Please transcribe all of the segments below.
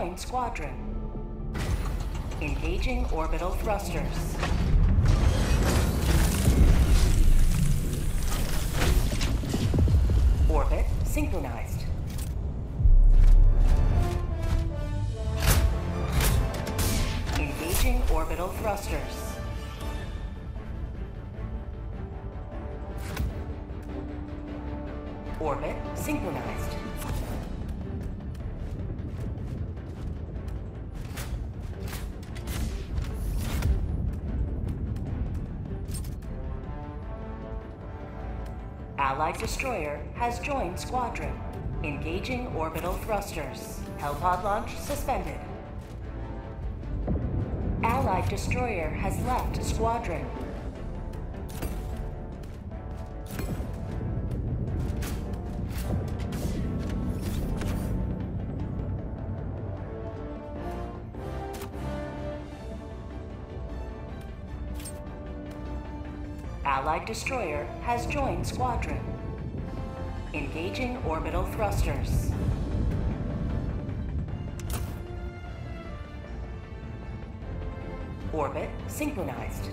joined squadron. Engaging orbital thrusters. Orbit synchronized. Engaging orbital thrusters. Orbit synchronized. Destroyer has joined squadron. Engaging orbital thrusters. Hellpod launch suspended. Allied destroyer has left squadron. Allied destroyer has joined squadron. Engaging orbital thrusters. Orbit synchronized.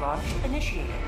Launch initiated.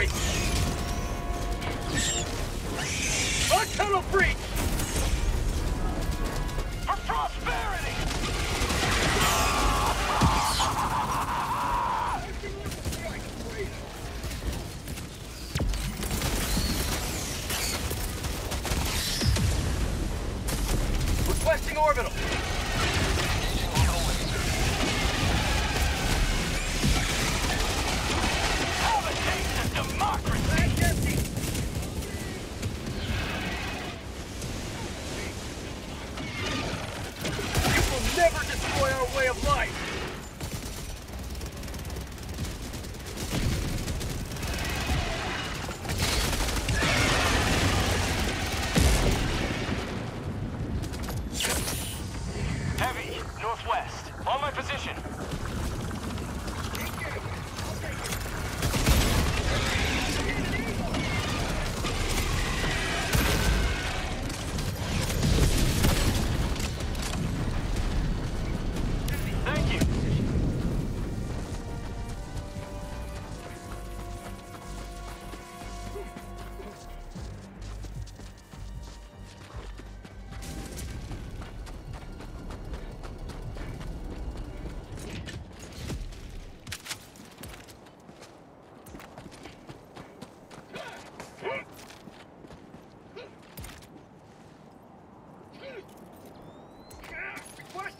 a position.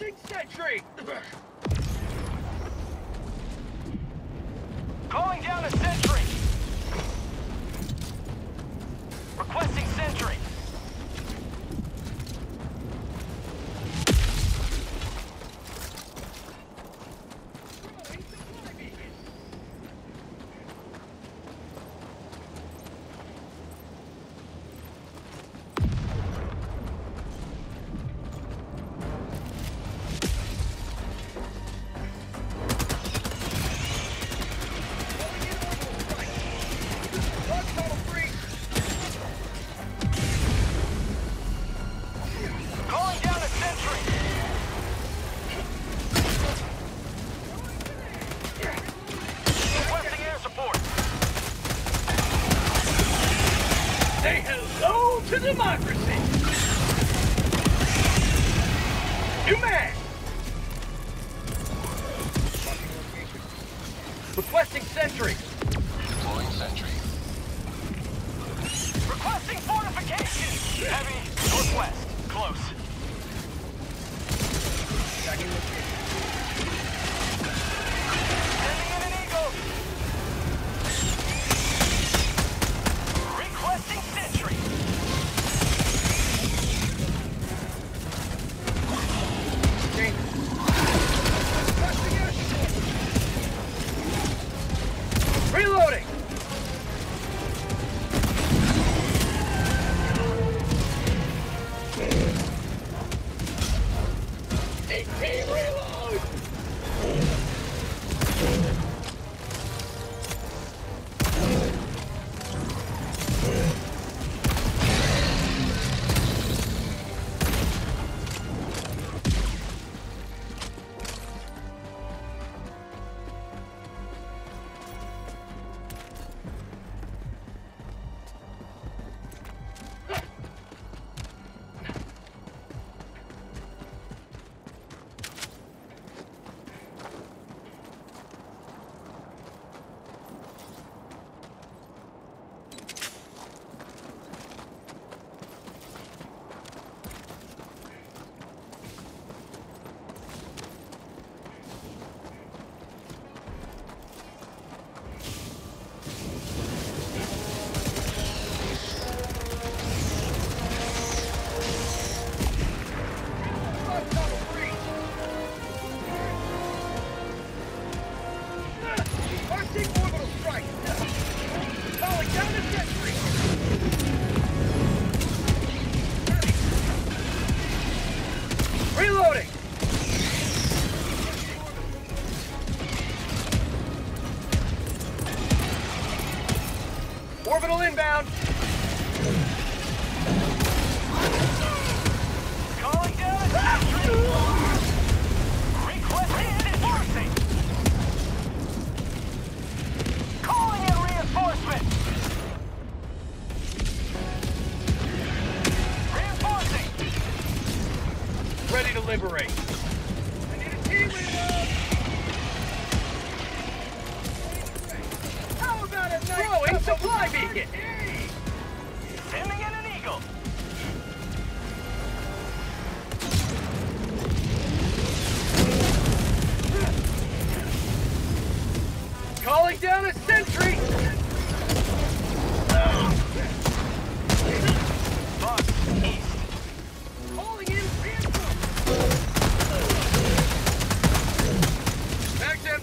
Sentry! Calling down a sentry! liberate.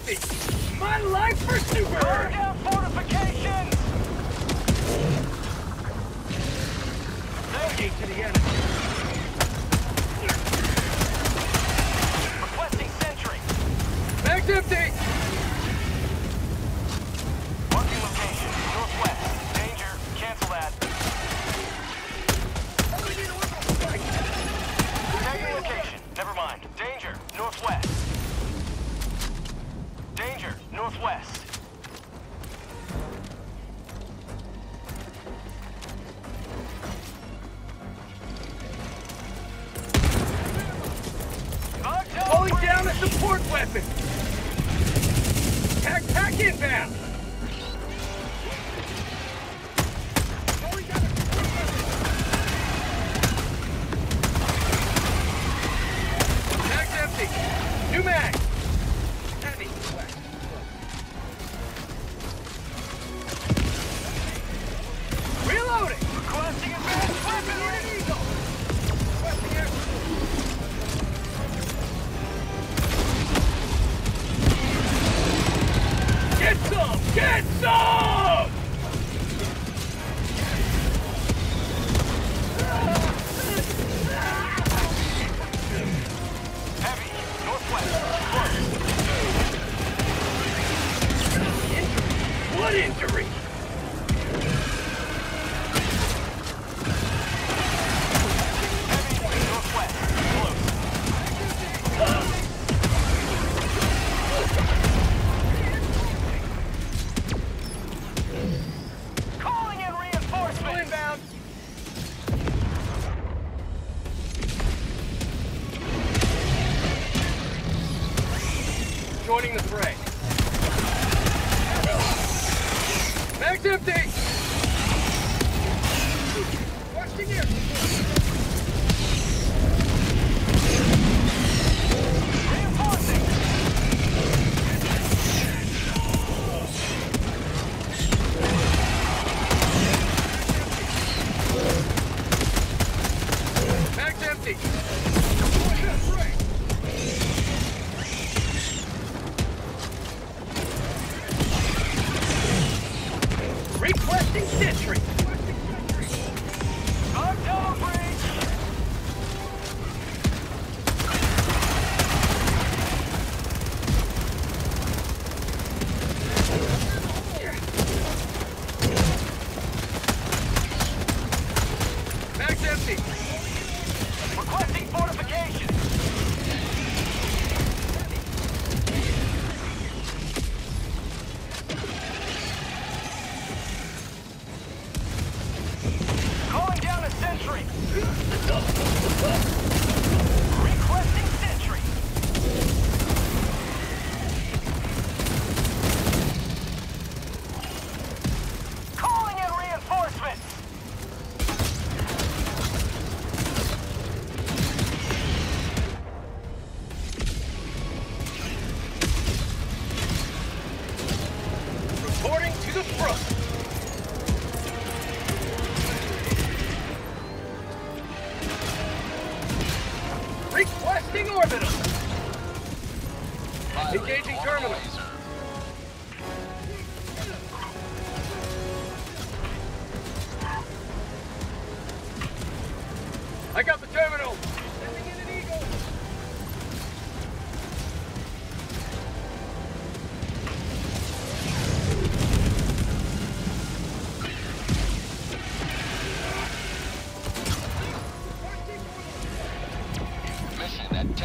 worth! My life for super! Burn down fortifications! Navigate to the enemy. Assault weapon! Pack, pack inbound! Empty!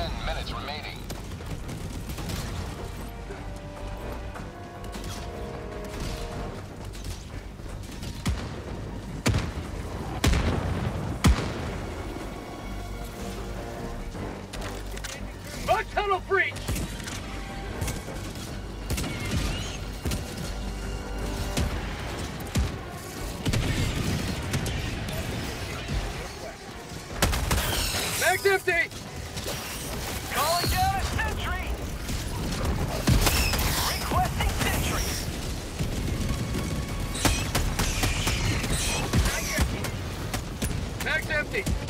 10 minutes remaining. 50.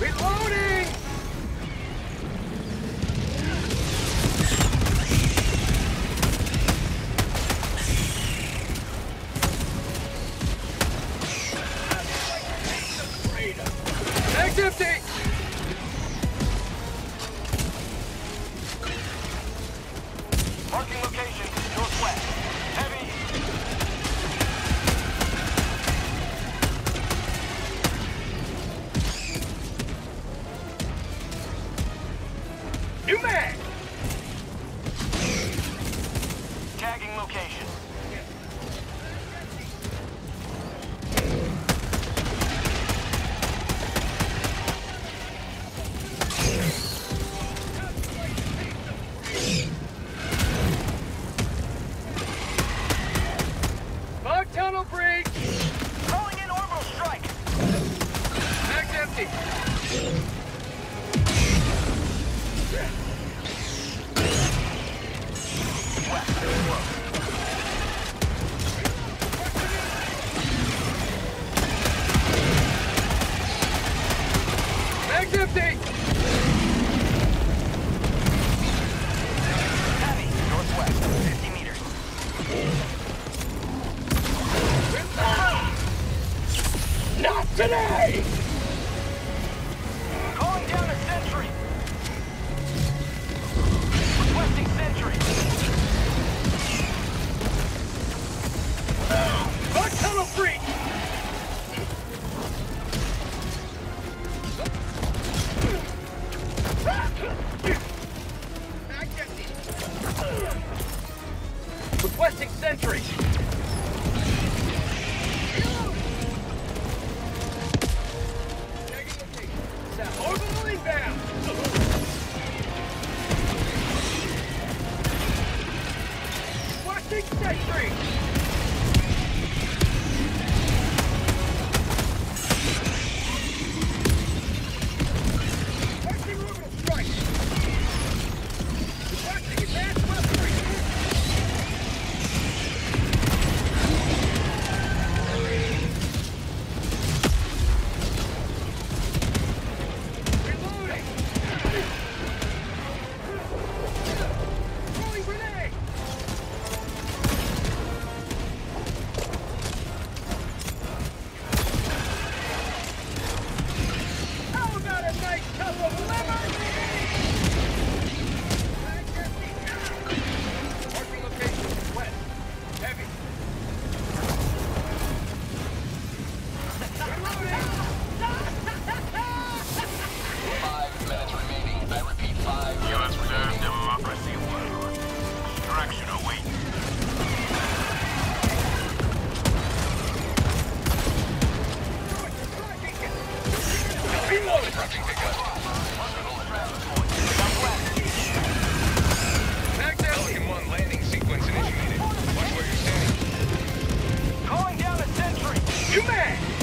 Reloading! Not Requesting sentry! Cup of lemonade? You man!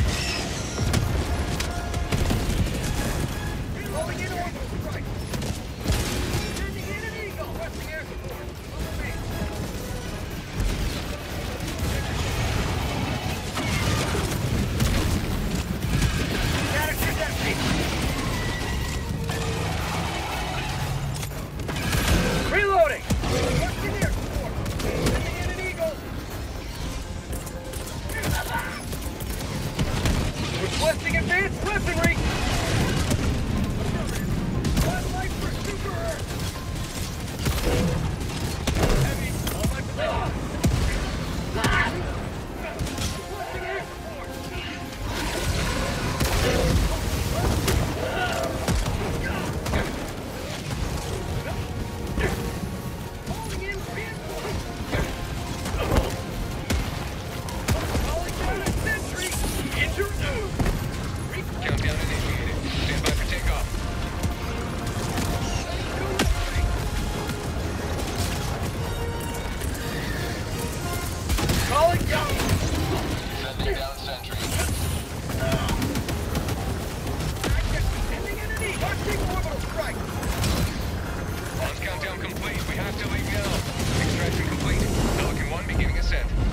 Extraction complete. Pelican 1 beginning ascent.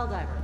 Helldiver,